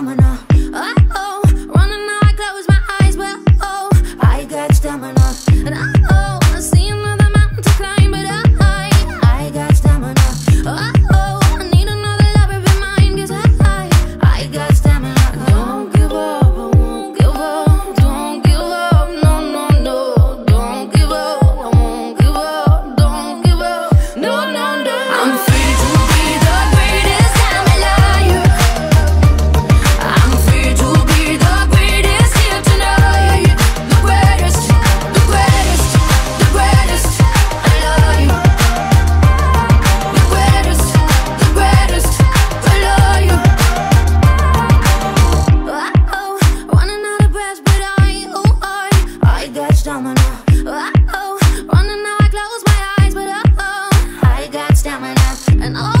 stamina. Oh, running now I close my eyes. Well, oh, I got stamina. And I much domino. Oh, running now I close my eyes, but oh I got stamina and oh.